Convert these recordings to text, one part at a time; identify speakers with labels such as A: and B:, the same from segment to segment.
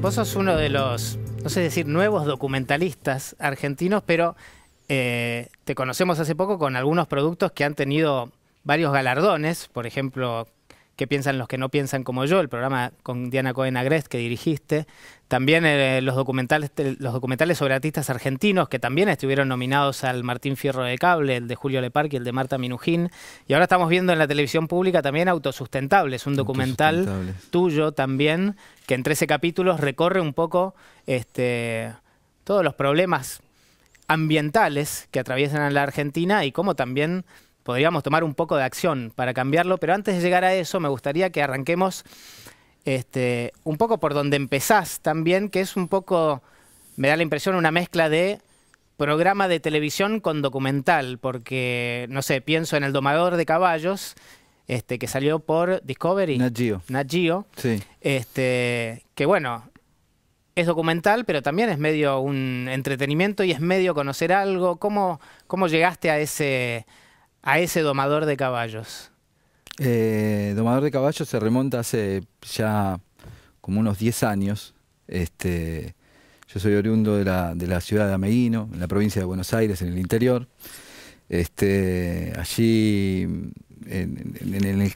A: Vos sos uno de los, no sé decir, nuevos documentalistas argentinos, pero eh, te conocemos hace poco con algunos productos que han tenido varios galardones, por ejemplo, ¿Qué piensan los que no piensan como yo? El programa con Diana Cohen Agrest que dirigiste. También eh, los, documentales, los documentales sobre artistas argentinos que también estuvieron nominados al Martín Fierro de Cable, el de Julio Leparque y el de Marta Minujín. Y ahora estamos viendo en la televisión pública también Autosustentables, un documental tuyo también, que en 13 capítulos recorre un poco este, todos los problemas ambientales que atraviesan a la Argentina y cómo también podríamos tomar un poco de acción para cambiarlo, pero antes de llegar a eso me gustaría que arranquemos este, un poco por donde empezás también, que es un poco, me da la impresión, una mezcla de programa de televisión con documental, porque, no sé, pienso en El Domador de Caballos, este, que salió por Discovery.
B: Nat Geo.
A: Nat Geo.
B: Sí.
A: Este, que bueno, es documental, pero también es medio un entretenimiento y es medio conocer algo. ¿Cómo, cómo llegaste a ese, a ese domador de caballos?
B: Eh, domador de caballos se remonta hace ya como unos 10 años. Este, yo soy oriundo de la, de la ciudad de Ameguino, en la provincia de Buenos Aires, en el interior. Este, allí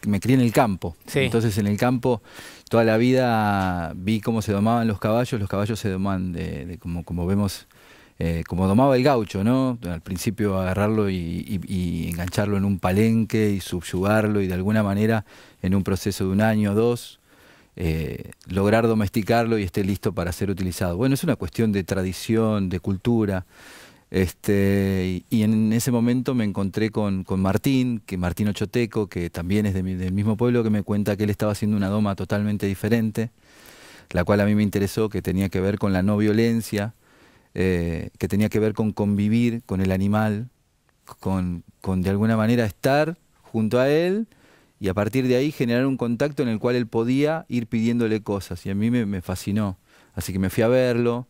B: me crié en el campo. Entonces en el campo toda la vida vi cómo se domaban los caballos. Los caballos se doman de, como, como vemos eh, como domaba el gaucho, ¿no? Al principio agarrarlo y, engancharlo en un palenque y subyugarlo y de alguna manera en un proceso de un año o dos eh, lograr domesticarlo y esté listo para ser utilizado. Bueno, es una cuestión de tradición, de cultura. Este, y, en ese momento me encontré con, Martín, que Martín Ochoteco, que también es del mismo pueblo, que me cuenta que él estaba haciendo una doma totalmente diferente, la cual a mí me interesó, que tenía que ver con la no violencia, eh, que tenía que ver con convivir con el animal, con, de alguna manera estar junto a él y a partir de ahí generar un contacto en el cual él podía ir pidiéndole cosas y a mí me, fascinó. Así que me fui a verlo,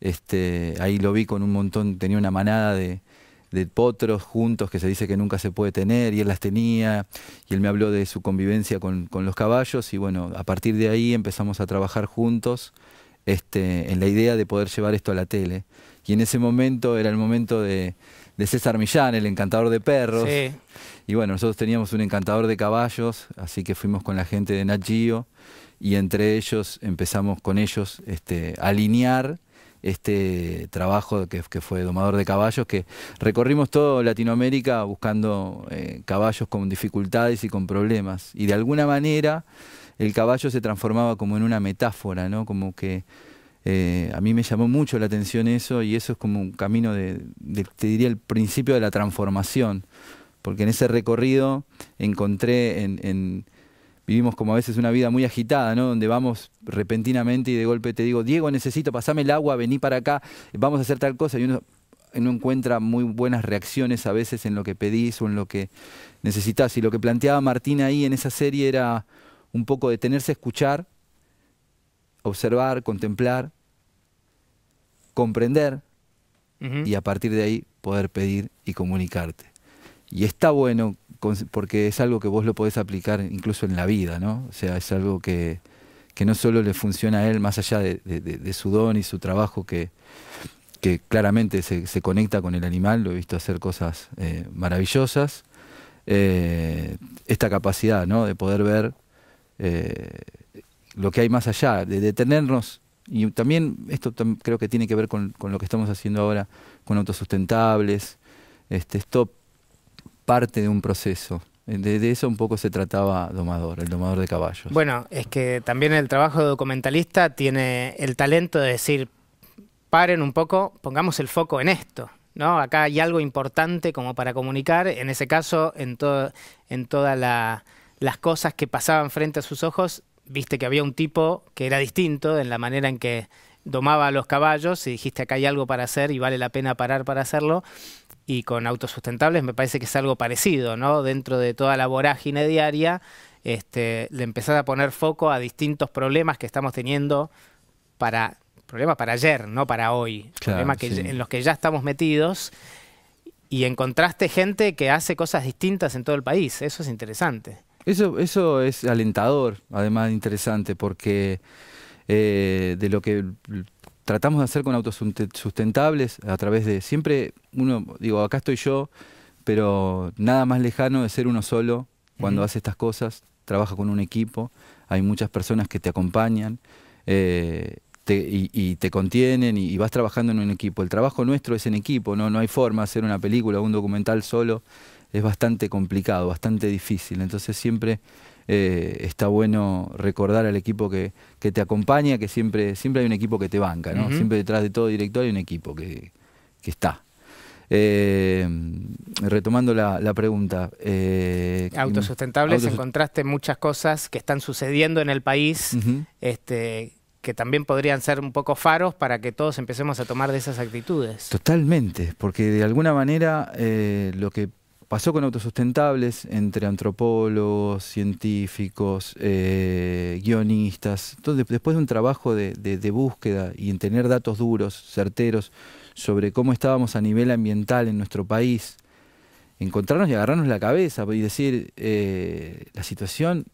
B: este, ahí lo vi con un montón, tenía una manada de, potros juntos que se dice que nunca se puede tener y él las tenía y él me habló de su convivencia con, con los caballos y bueno, a partir de ahí empezamos a trabajar juntos este, en la idea de poder llevar esto a la tele. Y en ese momento era el momento de, César Millán, el encantador de perros. Y bueno, nosotros teníamos un encantador de caballos, así que fuimos con la gente de Nat Geo y entre ellos empezamos con ellos este, a alinear este trabajo que, fue domador de caballos, que recorrimos toda Latinoamérica buscando eh, caballos con dificultades y con problemas. Y de alguna manera el caballo se transformaba como en una metáfora, ¿no? Como que eh, a mí me llamó mucho la atención eso y eso es como un camino de, te diría, el principio de la transformación, porque en ese recorrido encontré en, vivimos como a veces una vida muy agitada, ¿no? Donde vamos repentinamente y de golpe te digo, Diego, necesito, pasame el agua, vení para acá, vamos a hacer tal cosa. Y uno, uno encuentra muy buenas reacciones a veces en lo que pedís o en lo que necesitas. Y lo que planteaba Martín ahí en esa serie era un poco detenerse a escuchar, observar, contemplar, comprender y a partir de ahí poder pedir y comunicarte. Y está bueno porque es algo que vos lo podés aplicar incluso en la vida, ¿no? O sea, es algo que, no solo le funciona a él, más allá de, su don y su trabajo, que, que claramente se, conecta con el animal, lo he visto hacer cosas eh, maravillosas, eh, esta capacidad ¿no? de poder ver eh, lo que hay más allá, de detenernos. Y también esto creo que tiene que ver con, lo que estamos haciendo ahora con autosustentables. Este, esto parte de un proceso. De, eso un poco se trataba Domador, el domador de caballos.
A: Bueno, es que también el trabajo de documentalista tiene el talento de decir, paren un poco, pongamos el foco en esto. ¿no? Acá hay algo importante como para comunicar, en ese caso, en, todo, en toda la las cosas que pasaban frente a sus ojos, viste que había un tipo que era distinto en la manera en que domaba a los caballos y dijiste acá hay algo para hacer y vale la pena parar para hacerlo. Y con autosustentables me parece que es algo parecido, ¿no? Dentro de toda la vorágine diaria, este, le empezás a poner foco a distintos problemas que estamos teniendo para problemas para ayer, no para hoy, problemas que, en los que ya estamos metidos y encontraste gente que hace cosas distintas en todo el país. Eso es interesante.
B: Eso, eso es alentador, además interesante, porque eh, de lo que tratamos de hacer con autos sustentables a través de siempre uno digo acá estoy yo pero nada más lejano de ser uno solo cuando hace estas cosas trabaja con un equipo hay muchas personas que te acompañan eh, y, te contienen y, vas trabajando en un equipo. El trabajo nuestro es en equipo no no hay forma de hacer una película o un documental solo es bastante complicado bastante difícil entonces siempre eh, está bueno recordar al equipo que, te acompaña, que siempre, siempre hay un equipo que te banca, ¿no? Siempre detrás de todo director hay un equipo que, está. Eh, retomando la, pregunta.
A: Eh, Autosustentables, encontraste muchas cosas que están sucediendo en el país, este, que también podrían ser un poco faros para que todos empecemos a tomar de esas actitudes.
B: Totalmente, porque de alguna manera lo que pasó con autosustentables entre antropólogos, científicos, eh, guionistas. Entonces, después de un trabajo de, búsqueda y en tener datos duros, certeros, sobre cómo estábamos a nivel ambiental en nuestro país, encontrarnos y agarrarnos la cabeza y decir, eh, la situación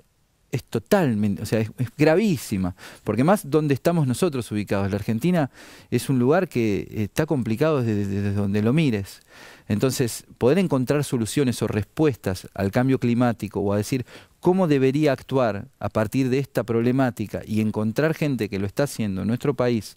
B: es totalmente, o sea, es, gravísima, porque más donde estamos nosotros ubicados, la Argentina es un lugar que está complicado desde, donde lo mires. Entonces, poder encontrar soluciones o respuestas al cambio climático o a decir cómo debería actuar a partir de esta problemática y encontrar gente que lo está haciendo en nuestro país,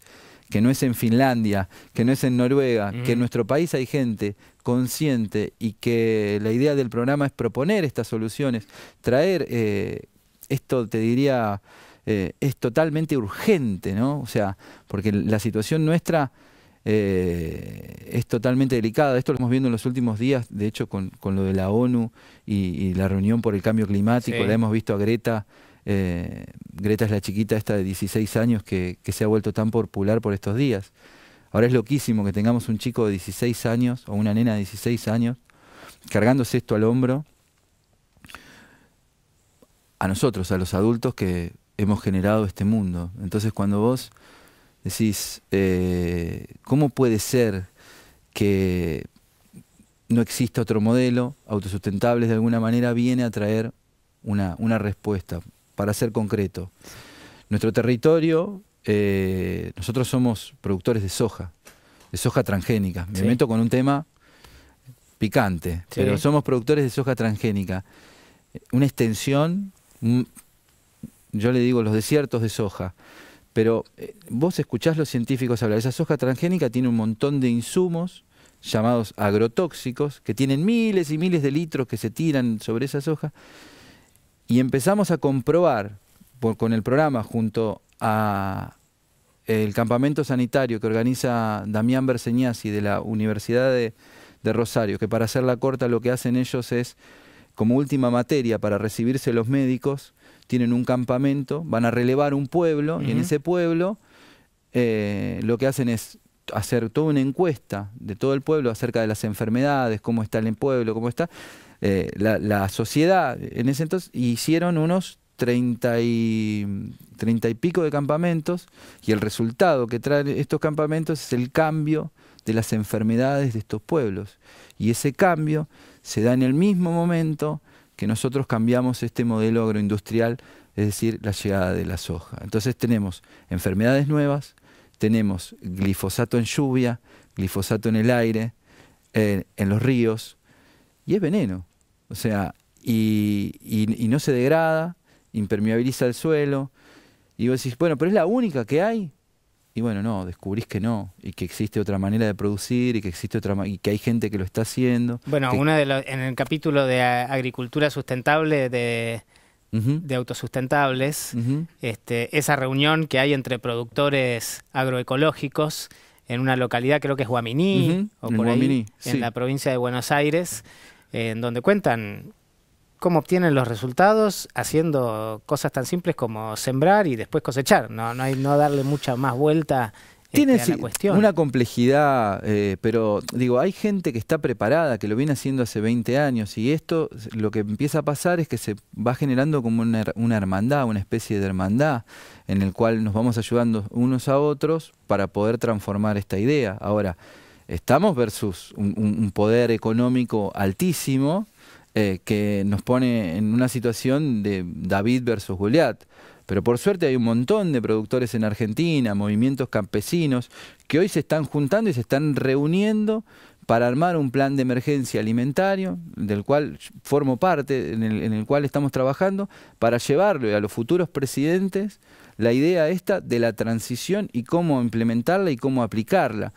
B: que no es en Finlandia, que no es en Noruega, que en nuestro país hay gente consciente y que la idea del programa es proponer estas soluciones, traer eh, esto te diría, eh, es totalmente urgente, ¿no? O sea, porque la situación nuestra eh, es totalmente delicada. Esto lo hemos viendo en los últimos días, de hecho, con, lo de la ONU y, la reunión por el cambio climático. La hemos visto a Greta. Eh, Greta es la chiquita esta de 16 años que, que se ha vuelto tan popular por estos días. Ahora es loquísimo que tengamos un chico de 16 años o una nena de 16 años cargándose esto al hombro a nosotros, a los adultos que hemos generado este mundo. Entonces cuando vos decís, eh, ¿cómo puede ser que no exista otro modelo autosustentable de alguna manera viene a traer una, una respuesta, para ser concreto. Nuestro territorio, eh, nosotros somos productores de soja, de soja transgénica. Me meto con un tema picante, pero somos productores de soja transgénica. Una extensión yo le digo los desiertos de soja, pero eh, vos escuchás los científicos hablar, esa soja transgénica tiene un montón de insumos llamados agrotóxicos, que tienen miles y miles de litros que se tiran sobre esa soja, y empezamos a comprobar con el programa junto a el campamento sanitario que organiza Damián Berseñasi de la Universidad de Rosario, que para hacerla corta lo que hacen ellos es como última materia para recibirse los médicos, tienen un campamento, van a relevar un pueblo y en ese pueblo eh, lo que hacen es hacer toda una encuesta de todo el pueblo acerca de las enfermedades, cómo está el pueblo, cómo está eh, la, sociedad. En ese entonces hicieron unos treinta y, treinta y pico de campamentos y el resultado que traen estos campamentos es el cambio de las enfermedades de estos pueblos. Y ese cambio se da en el mismo momento que nosotros cambiamos este modelo agroindustrial, es decir, la llegada de la soja. Entonces tenemos enfermedades nuevas, tenemos glifosato en lluvia, glifosato en el aire, en los ríos, y es veneno. O sea, y, y, no se degrada, impermeabiliza el suelo. Y vos decís, bueno, pero es la única que hay. Y bueno, no, descubrís que no, y que existe otra manera de producir, y que existe otra y que hay gente que lo está haciendo.
A: Bueno, una de en el capítulo de agricultura sustentable de, de autosustentables, este, esa reunión que hay entre productores agroecológicos en una localidad, creo que es Guaminí, o por ahí, en la provincia de Buenos Aires, en donde cuentan cómo obtienen los resultados haciendo cosas tan simples como sembrar y después cosechar, no, no, hay, no darle mucha más vuelta este,
B: tiene
A: a la cuestión.
B: una complejidad, eh, pero digo, hay gente que está preparada, que lo viene haciendo hace 20 años y esto lo que empieza a pasar es que se va generando como una, una hermandad, una especie de hermandad en el cual nos vamos ayudando unos a otros para poder transformar esta idea. Ahora, estamos versus un poder económico altísimo, eh, que nos pone en una situación de David versus Goliat. Pero por suerte hay un montón de productores en Argentina, movimientos campesinos, que hoy se están juntando y se están reuniendo para armar un plan de emergencia alimentario, del cual formo parte, en el, en el cual estamos trabajando, para llevarle a los futuros presidentes la idea esta de la transición y cómo implementarla y cómo aplicarla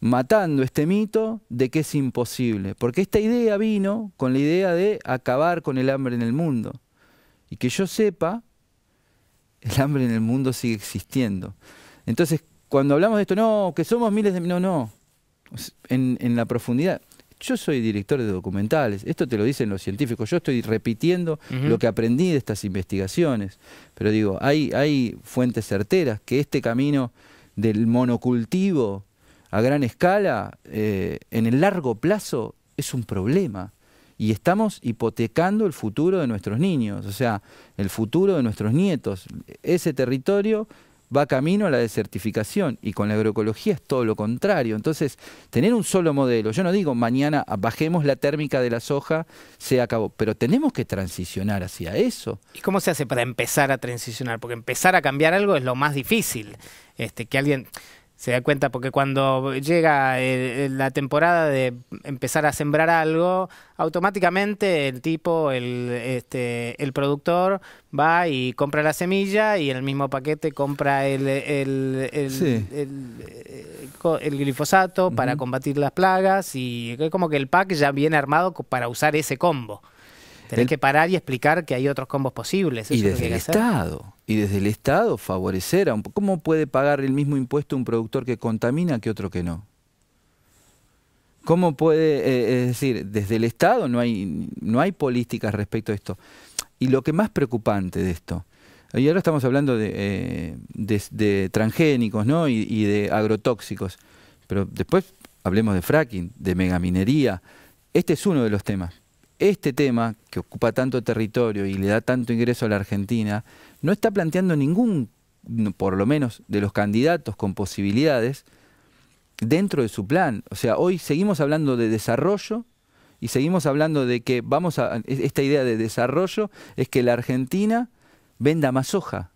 B: matando este mito de que es imposible. Porque esta idea vino con la idea de acabar con el hambre en el mundo. Y que yo sepa, el hambre en el mundo sigue existiendo. Entonces, cuando hablamos de esto, no, que somos miles de... No, no. En, en la profundidad. Yo soy director de documentales, esto te lo dicen los científicos, yo estoy repitiendo lo que aprendí de estas investigaciones, pero digo, hay, hay fuentes certeras que este camino del monocultivo a gran escala, eh, en el largo plazo, es un problema. Y estamos hipotecando el futuro de nuestros niños, o sea, el futuro de nuestros nietos. Ese territorio va camino a la desertificación y con la agroecología es todo lo contrario. Entonces, tener un solo modelo, yo no digo mañana bajemos la térmica de la soja, se acabó, pero tenemos que transicionar hacia eso.
A: ¿Y cómo se hace para empezar a transicionar? Porque empezar a cambiar algo es lo más difícil. Este, que alguien se da cuenta porque cuando llega la temporada de empezar a sembrar algo, automáticamente el tipo, el, este, el productor va y compra la semilla y en el mismo paquete compra el, el, el, glifosato para combatir las plagas y es como que el pack ya viene armado para usar ese combo. Tenés que parar y explicar que hay otros combos posibles.
B: y desde el Estado. Y desde el Estado favorecer a un... ¿Cómo puede pagar el mismo impuesto un productor que contamina que otro que no? ¿Cómo puede, eh, es decir, desde el Estado no hay, no hay políticas respecto a esto? Y lo que más preocupante de esto, y ahora estamos hablando de, eh, de, transgénicos ¿no? Y, y, de agrotóxicos, pero después hablemos de fracking, de megaminería. Este es uno de los temas este tema, que ocupa tanto territorio y le da tanto ingreso a la Argentina, no está planteando ningún, por lo menos de los candidatos con posibilidades, dentro de su plan. O sea, hoy seguimos hablando de desarrollo y seguimos hablando de que vamos a. Esta idea de desarrollo es que la Argentina venda más soja,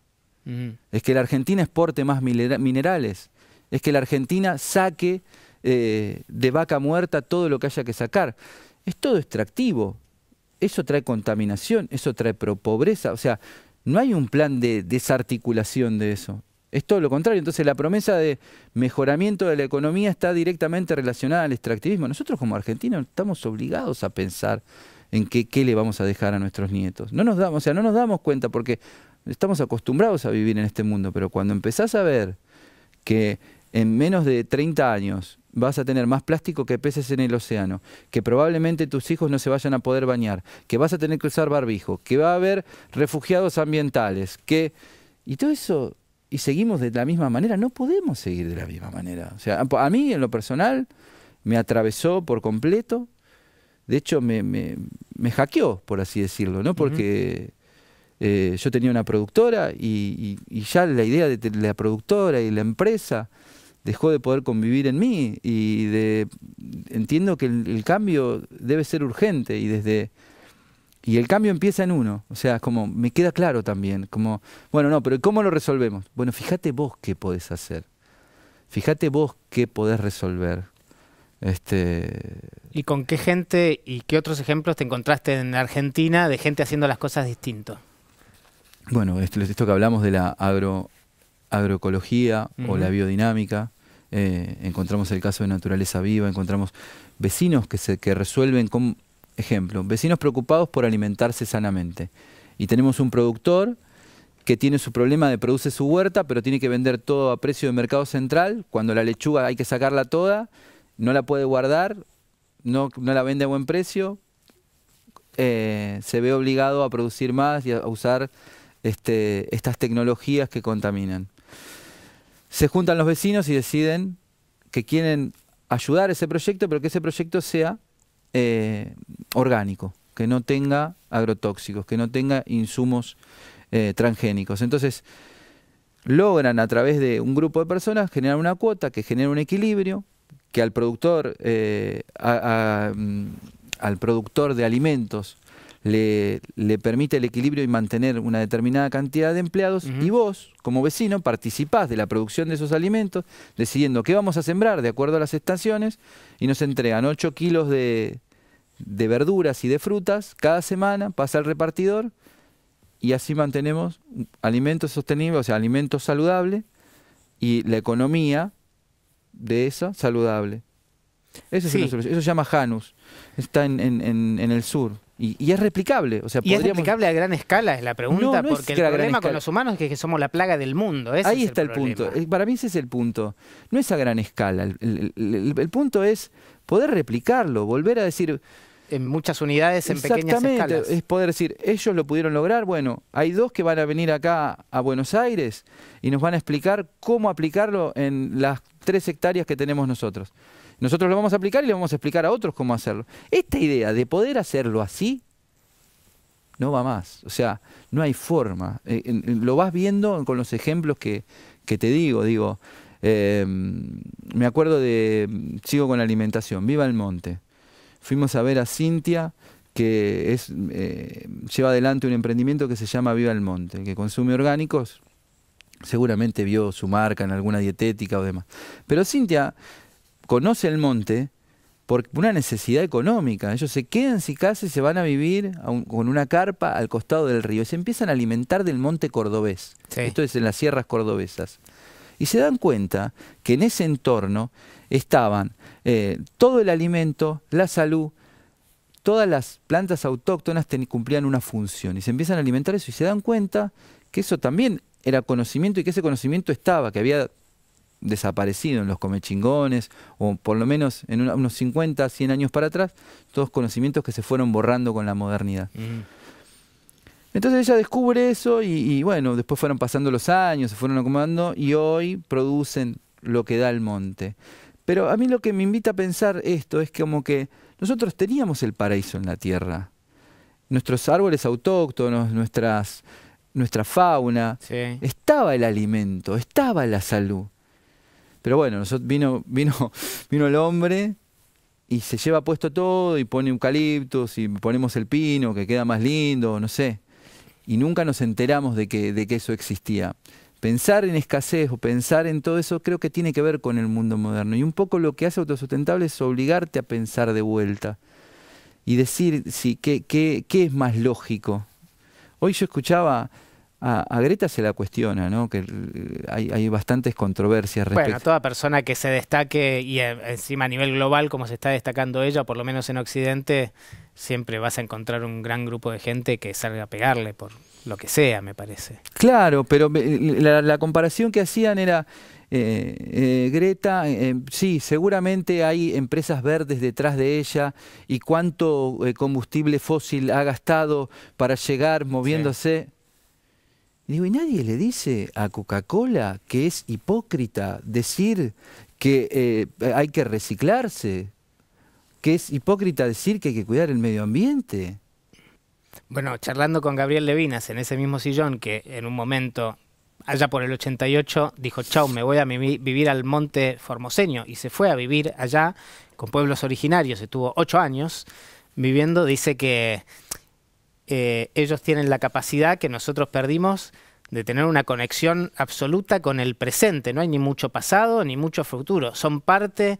B: es que la Argentina exporte más minerales, es que la Argentina saque eh, de vaca muerta todo lo que haya que sacar es todo extractivo. Eso trae contaminación, eso trae pobreza. O sea, no hay un plan de desarticulación de eso. Es todo lo contrario. Entonces la promesa de mejoramiento de la economía está directamente relacionada al extractivismo. Nosotros como argentinos estamos obligados a pensar en qué, qué le vamos a dejar a nuestros nietos. No nos damos, o sea, no nos damos cuenta porque estamos acostumbrados a vivir en este mundo, pero cuando empezás a ver que en menos de 30 años vas a tener más plástico que peces en el océano, que probablemente tus hijos no se vayan a poder bañar, que vas a tener que usar barbijo, que va a haber refugiados ambientales, que... Y todo eso, y seguimos de la misma manera, no podemos seguir de la misma manera. O sea, a mí en lo personal me atravesó por completo, de hecho me, me, me hackeó, por así decirlo, ¿no? Porque... Eh, yo tenía una productora y, y, ya la idea de la productora y la empresa dejó de poder convivir en mí y de entiendo que el, cambio debe ser urgente y desde y el cambio empieza en uno, o sea, como me queda claro también, como bueno, no, pero ¿cómo lo resolvemos? Bueno, fíjate vos qué podés hacer. Fíjate vos qué podés resolver. Este
A: ¿Y con qué gente y qué otros ejemplos te encontraste en Argentina de gente haciendo las cosas distinto?
B: Bueno, esto, esto que hablamos de la agro agroecología o la biodinámica. Eh, encontramos el caso de naturaleza viva, encontramos vecinos que, se, que resuelven con, ejemplo, vecinos preocupados por alimentarse sanamente. Y tenemos un productor que tiene su problema de produce su huerta, pero tiene que vender todo a precio de mercado central. Cuando la lechuga hay que sacarla toda, no la puede guardar, no, no la vende a buen precio, eh, se ve obligado a producir más y a usar este, estas tecnologías que contaminan se juntan los vecinos y deciden que quieren ayudar a ese proyecto, pero que ese proyecto sea eh, orgánico, que no tenga agrotóxicos, que no tenga insumos eh, transgénicos. Entonces, logran a través de un grupo de personas generar una cuota que genera un equilibrio, que al productor, eh, mm, al productor de alimentos le, le permite el equilibrio y mantener una determinada cantidad de empleados y vos, como vecino, participás de la producción de esos alimentos, decidiendo qué vamos a sembrar de acuerdo a las estaciones y nos entregan 8 kilos de, de verduras y de frutas cada semana, pasa al repartidor y así mantenemos alimentos sostenibles, o sea, alimentos saludables y la economía de esa saludable. Eso, es
A: Sí.
B: una solución. Eso se llama Janus, está en, en- en- en el sur y, y es replicable. O sea,
A: ¿Y es replicable a gran escala? Es la pregunta,
B: No, no
A: porque el problema con los humanos es que somos la plaga del mundo. ese
B: Ahí
A: es
B: está el, punto. Eh, Para mí ese es el punto. No es a gran escala. El, el- punto es poder replicarlo, volver a decir,
A: En muchas unidades, en pequeñas
B: Exactamente,
A: escalas.
B: es poder decir, ellos lo pudieron lograr, bueno, hay dos que van a venir acá a Buenos Aires y nos van a explicar cómo aplicarlo en las tres hectáreas que tenemos nosotros. Nosotros lo vamos a aplicar y le vamos a explicar a otros cómo hacerlo. Esta idea de poder hacerlo así no va más, o sea, no hay forma. Eh, lo vas viendo con los ejemplos que, que te digo, digo, eh, me acuerdo de, sigo con la alimentación, viva el monte. Fuimos a ver a Cintia, que es, eh, lleva adelante un emprendimiento que se llama Viva el Monte, que consume orgánicos. Seguramente vio su marca en alguna dietética o demás. Pero Cintia conoce el monte por una necesidad económica. Ellos se quedan sin casa y se van a vivir a un- con una carpa al costado del río y se empiezan a alimentar del monte cordobés.
A: Sí.
B: Esto es en las sierras cordobesas. Y se dan cuenta que en ese entorno estaban eh, todo el alimento, la salud, todas las plantas autóctonas ten- cumplían una función. Y se empiezan a alimentar eso y se dan cuenta que eso también era conocimiento y que ese conocimiento estaba, que había desaparecido en los comechingones, o por lo menos en una- unos 50, 100 años para atrás, todos conocimientos que se fueron borrando con la modernidad.
A: Mm.
B: Entonces ella descubre eso y, y bueno, después fueron pasando los años, se fueron acomodando y hoy producen lo que da el monte. Pero a mí lo que me invita a pensar esto es como que nosotros teníamos el paraíso en la tierra. Nuestros árboles autóctonos, nuestras, nuestra fauna,
A: Sí.
B: estaba el alimento, estaba la salud. Pero bueno, vino, vino, vino el hombre y se lleva puesto todo y pone eucaliptos y ponemos el pino que queda más lindo, no sé. Y nunca nos enteramos de que, de que eso existía. Pensar en escasez o pensar en todo eso creo que tiene que ver con el mundo moderno. Y un poco lo que hace autosustentable es obligarte a pensar de vuelta y decir si, qué, qué, qué es más lógico. Hoy yo escuchaba, a, a Greta se la cuestiona, ¿no? que eh, hay, hay bastantes controversias respecto.
A: Bueno, toda persona que se destaque y eh, encima a nivel global, como se está destacando ella, por lo menos en Occidente, siempre vas a encontrar un gran grupo de gente que salga a pegarle por lo que sea, me parece.
B: Claro, pero me- la, la comparación que hacían era, eh, eh, Greta, eh, sí, seguramente hay empresas verdes detrás de ella y cuánto eh, combustible fósil ha gastado para llegar moviéndose. Y digo, ¿y nadie le dice a Coca-Cola que es hipócrita decir que eh, hay que reciclarse? Que es hipócrita decir que hay que cuidar el medio ambiente.
A: Bueno, charlando con Gabriel Levinas en ese mismo sillón que en un momento, allá por el 88, dijo, chau, me voy a vivi- vivir al monte formoseño y se fue a vivir allá con pueblos originarios, estuvo ocho años viviendo, dice que eh, ellos tienen la capacidad que nosotros perdimos de tener una conexión absoluta con el presente, no hay ni mucho pasado ni mucho futuro, son parte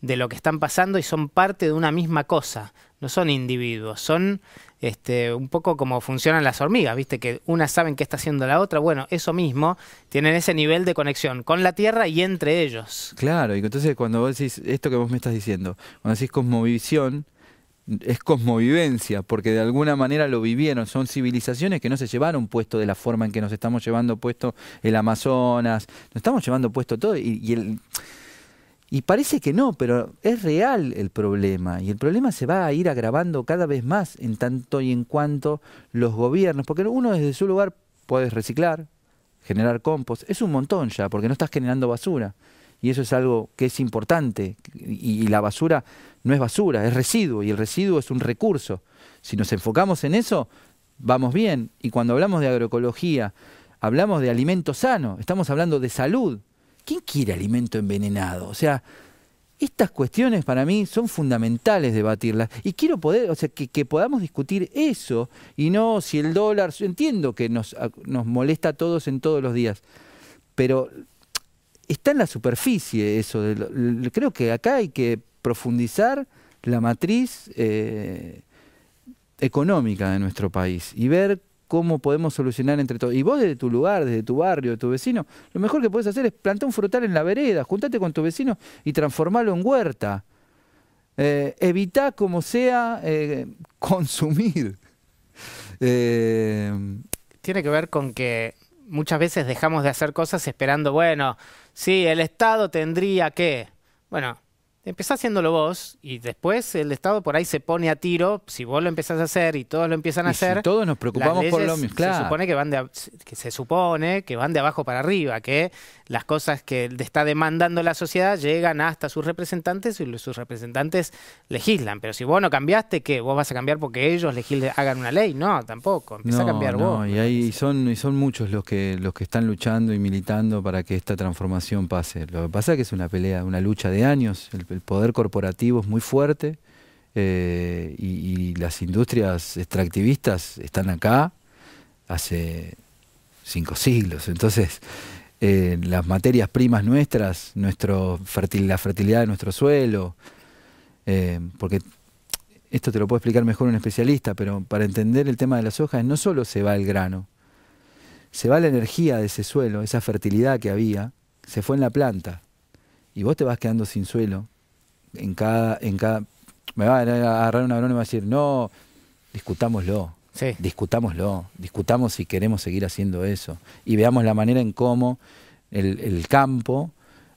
A: de lo que están pasando y son parte de una misma cosa, no son individuos, son este, un poco como funcionan las hormigas, viste que unas saben qué está haciendo la otra, bueno, eso mismo, tienen ese nivel de conexión con la Tierra y entre ellos.
B: Claro, y entonces cuando vos decís esto que vos me estás diciendo, cuando decís cosmovisión, es cosmovivencia, porque de alguna manera lo vivieron, son civilizaciones que no se llevaron puesto de la forma en que nos estamos llevando puesto el Amazonas, nos estamos llevando puesto todo y, el... Y parece que no, pero es real el problema. Y el problema se va a ir agravando cada vez más en tanto y en cuanto los gobiernos, porque uno desde su lugar puede reciclar, generar compost, es un montón ya, porque no estás generando basura. Y eso es algo que es importante. Y la basura no es basura, es residuo, y el residuo es un recurso. Si nos enfocamos en eso, vamos bien. Y cuando hablamos de agroecología, hablamos de alimento sano, estamos hablando de salud. ¿Quién quiere alimento envenenado? O sea, estas cuestiones para mí son fundamentales debatirlas y quiero poder, o sea, que, podamos discutir eso y no si el dólar, entiendo que nos, nos molesta a todos en todos los días, pero está en la superficie eso, creo que acá hay que profundizar la matriz eh, económica de nuestro país y ver cómo podemos solucionar entre todos. Y vos desde tu lugar, desde tu barrio, de tu vecino, lo mejor que puedes hacer es plantar un frutal en la vereda, juntate con tu vecino y transformarlo en huerta. Eh, evita como sea eh, consumir.
A: Eh, Tiene que ver con que muchas veces dejamos de hacer cosas esperando, bueno, sí, el Estado tendría que... Bueno, empezás haciéndolo vos y después el Estado por ahí se pone a tiro, si vos lo empezás a hacer y todos lo empiezan a hacer.
B: todos nos preocupamos por lo mismo,
A: Se supone que van de que se supone que van de abajo para arriba, que las cosas que está demandando la sociedad llegan hasta sus representantes y sus representantes legislan, pero si vos no cambiaste, ¿qué? ¿Vos vas a cambiar porque ellos hagan una ley? No, tampoco, empieza a cambiar vos.
B: Y ahí son y son muchos los que los que están luchando y militando para que esta transformación pase. Lo que pasa es que es una pelea, una lucha de años, el el poder corporativo es muy fuerte eh, y, las industrias extractivistas están acá hace cinco siglos. Entonces, eh, las materias primas nuestras, nuestro la fertilidad de nuestro suelo, eh, porque esto te lo puede explicar mejor un especialista, pero para entender el tema de las hojas no solo se va el grano, se va la energía de ese suelo, esa fertilidad que había, se fue en la planta y vos te vas quedando sin suelo en cada, en cada, me va a agarrar una broma y va a decir, no, discutámoslo. Discutámoslo, discutamos si queremos seguir haciendo eso y veamos la manera en cómo el, campo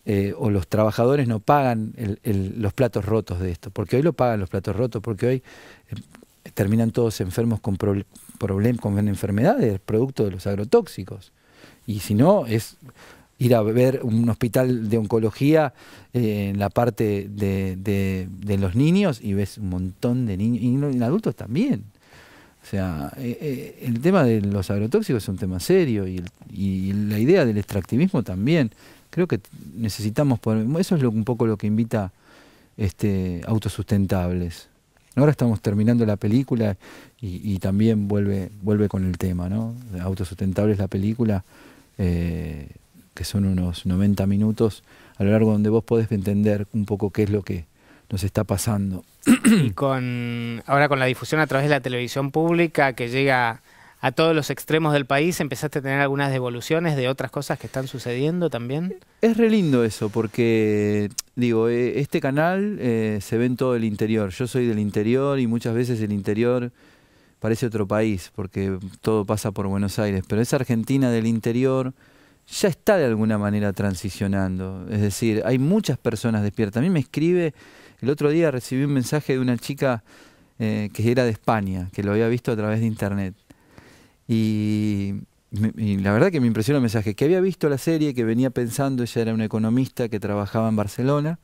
B: eh, o los trabajadores no pagan los platos rotos de esto, porque hoy lo pagan los platos rotos, porque hoy eh, terminan todos enfermos con problemas, con enfermedades, producto de los agrotóxicos. Y si no, es ir a ver un hospital de oncología eh, en la parte de, los niños y ves un montón de niños, y en adultos también. O sea, eh, eh, el tema de los agrotóxicos es un tema serio y, la idea del extractivismo también. Creo que necesitamos, eso es un poco lo que invita este, autosustentables. Ahora estamos terminando la película y, también vuelve, vuelve con el tema, ¿no? Autosustentables la película que son unos 90 minutos a lo largo donde vos podés entender un poco qué es lo que nos está pasando.
A: Y con ahora con la difusión a través de la televisión pública que llega a todos los extremos del país, ¿empezaste a tener algunas devoluciones de otras cosas que están sucediendo también?
B: Es re lindo eso, porque digo, eh, este canal eh, se ve en todo el interior. Yo soy del interior y muchas veces el interior parece otro país, porque todo pasa por Buenos Aires, pero es Argentina del interior ya está de alguna manera transicionando. Es decir, hay muchas personas despiertas. A mí me escribe, el otro día recibí un mensaje de una chica eh, que era de España, que lo había visto a través de internet. Y, la verdad que me impresionó el mensaje, que había visto la serie, que venía pensando, ella era una economista que trabajaba en Barcelona,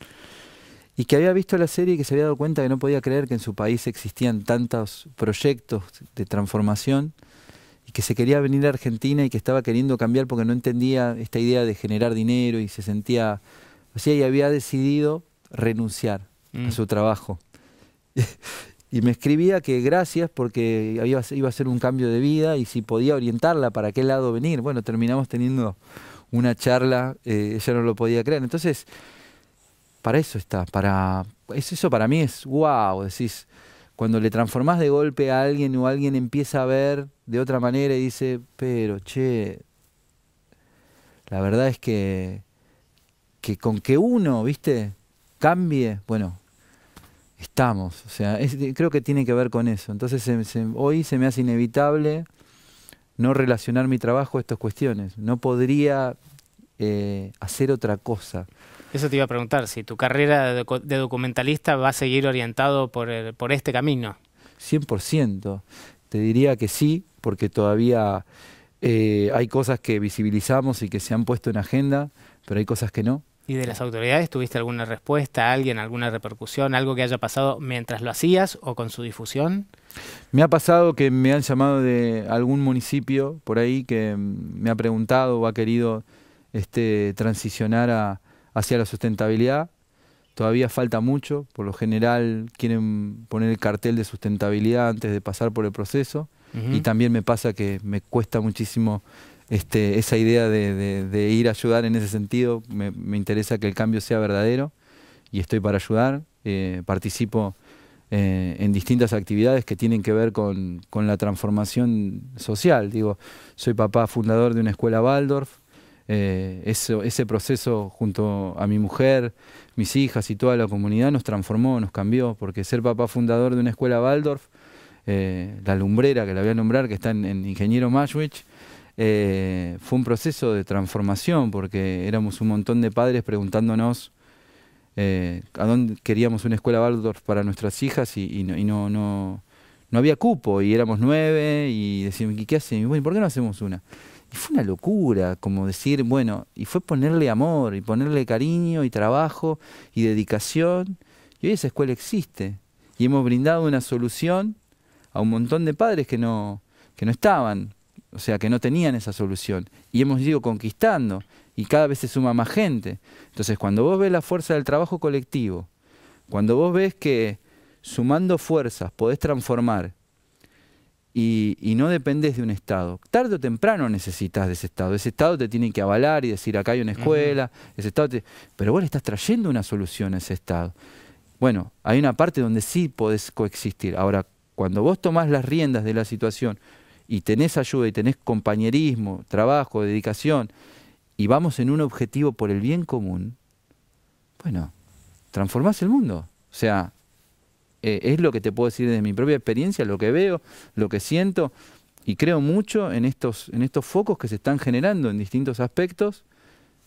B: y que había visto la serie y que se había dado cuenta que no podía creer que en su país existían tantos proyectos de transformación y que se quería venir a Argentina y que estaba queriendo cambiar porque no entendía esta idea de generar dinero y se sentía así y había decidido renunciar a mm. su trabajo. y me escribía que gracias porque había, iba a ser un cambio de vida y si podía orientarla para qué lado venir. Bueno, terminamos teniendo una charla, eh, ella no lo podía creer. Entonces, para eso está, para eso para mí es wow, decís, cuando le transformás de golpe a alguien o alguien empieza a ver de otra manera y dice, pero che, la verdad es que, que con que uno, viste, cambie, bueno, estamos. O sea, creo que tiene que ver con eso. Entonces hoy se me hace inevitable no relacionar mi trabajo a estas cuestiones. No podría eh, hacer otra cosa.
A: Eso te iba a preguntar, si tu carrera de, documentalista va a seguir orientado por, por este camino.
B: 100%. Te diría que sí, porque todavía eh, hay cosas que visibilizamos y que se han puesto en agenda, pero hay cosas que no.
A: ¿Y de las autoridades tuviste alguna respuesta, alguien, alguna repercusión, algo que haya pasado mientras lo hacías o con su difusión?
B: Me ha pasado que me han llamado de algún municipio por ahí que me ha preguntado o ha querido este, transicionar a, hacia la sustentabilidad. Todavía falta mucho, por lo general quieren poner el cartel de sustentabilidad antes de pasar por el proceso. Y también me pasa que me cuesta muchísimo este, esa idea de, ir a ayudar en ese sentido, me, interesa que el cambio sea verdadero y estoy para ayudar, eh, participo eh, en distintas actividades que tienen que ver con, con, la transformación social. Digo, soy papá fundador de una escuela Waldorf, eh, eso, ese proceso junto a mi mujer, mis hijas y toda la comunidad nos transformó, nos cambió, porque ser papá fundador de una escuela Waldorf, eh, la lumbrera que la voy a nombrar, que está en, Ingeniero Mashwich, eh, fue un proceso de transformación, porque éramos un montón de padres preguntándonos a dónde queríamos una escuela Waldorf para nuestras hijas y, no, no, no, había cupo, y éramos nueve, y decíamos, ¿qué hacen? Y ¿por qué no hacemos una? Y fue una locura, como decir, bueno, y fue ponerle amor, y ponerle cariño, y trabajo, y dedicación. Y hoy esa escuela existe. Y hemos brindado una solución a un montón de padres que no, que no estaban, o sea, que no tenían esa solución. Y hemos ido conquistando, y cada vez se suma más gente. Entonces, cuando vos ves la fuerza del trabajo colectivo, cuando vos ves que sumando fuerzas podés transformar y, no dependes de un Estado. Tarde o temprano necesitas de ese Estado. Ese Estado te tiene que avalar y decir, acá hay una escuela, ese Estado pero vos le estás trayendo una solución a ese Estado. Bueno, hay una parte donde sí podés coexistir. Ahora, cuando vos tomás las riendas de la situación y tenés ayuda y tenés compañerismo, trabajo, dedicación, y vamos en un objetivo por el bien común, bueno, transformás el mundo. O sea, eh, es lo que te puedo decir de mi propia experiencia, lo que veo, lo que siento, y creo mucho en estos, en estos focos que se están generando en distintos aspectos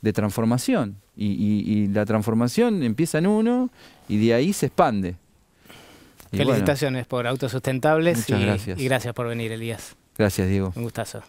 B: de transformación. Y, la transformación empieza en uno y de ahí se expande.
A: Felicitaciones por Autosustentables
B: y, gracias.
A: y gracias por venir, Elías.
B: Gracias, Diego.
A: Un gustazo.